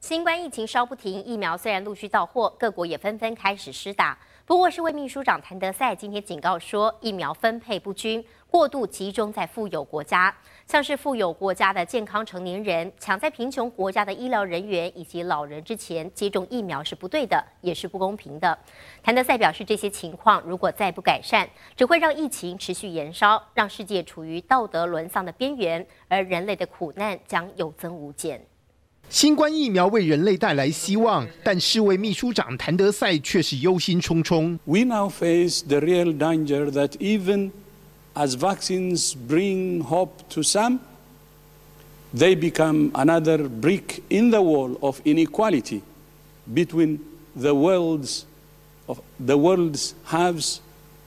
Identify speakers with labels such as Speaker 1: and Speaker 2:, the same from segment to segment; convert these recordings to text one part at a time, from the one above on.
Speaker 1: 新冠疫情稍不停，疫苗虽然陆续到货，各国也纷纷开始施打。不过，世卫秘书长谭德赛今天警告说，疫苗分配不均，过度集中在富有国家，像是富有国家的健康成年人抢在贫穷国家的医疗人员以及老人之前接种疫苗是不对的，也是不公平的。谭德赛表示，这些情况如果再不改善，只会让疫情持续延烧，让世界处于道德沦丧的边缘，而人类的苦难将有增无减。
Speaker 2: 新冠疫苗为人类带来希望，但世卫秘书长谭德塞却是忧心忡忡。
Speaker 3: We now face the real danger that even as vaccines bring hope to some, they become another brick in the wall of inequality between the worlds of the world's haves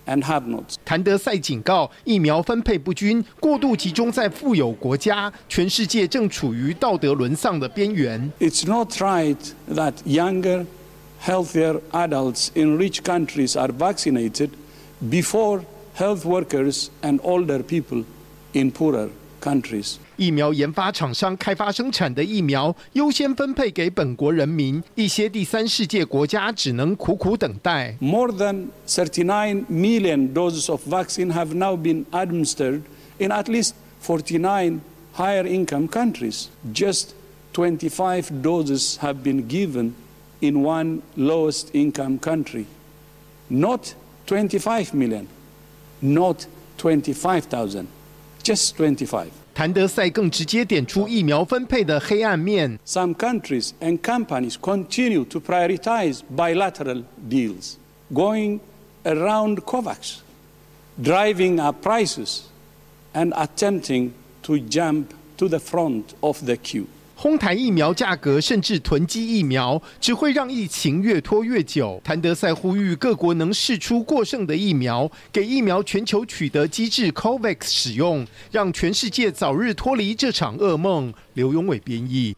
Speaker 3: and have nots.
Speaker 2: 谭德塞警告，疫苗分配不均、过度集中在富有国家，全世界正处于道德沦丧的边缘。
Speaker 3: It's not right that younger, healthier adults in rich countries are vaccinated before health workers and older people in poorer countries.
Speaker 2: 疫苗研发厂商开发生产的疫苗优先分配给本国人民，一些第三世界国家只能苦苦等待。
Speaker 3: More than 39 million doses of vaccine have now been administered in at least 49 higher income countries. Just 25 doses have been given in one lowest income country. Not 25 million, not 25,000, just 25.
Speaker 2: 谭德塞更直接点出疫苗分配的黑暗面。
Speaker 3: Some countries and companies continue to prioritize bilateral deals, going around COVAX, driving up prices, and attempting to jump to the front of the queue.
Speaker 2: 哄抬疫苗价格，甚至囤积疫苗，只会让疫情越拖越久。谭德赛呼吁各国能试出过剩的疫苗，给疫苗全球取得机制 COVAX 使用，让全世界早日脱离这场噩梦。刘永伟编译。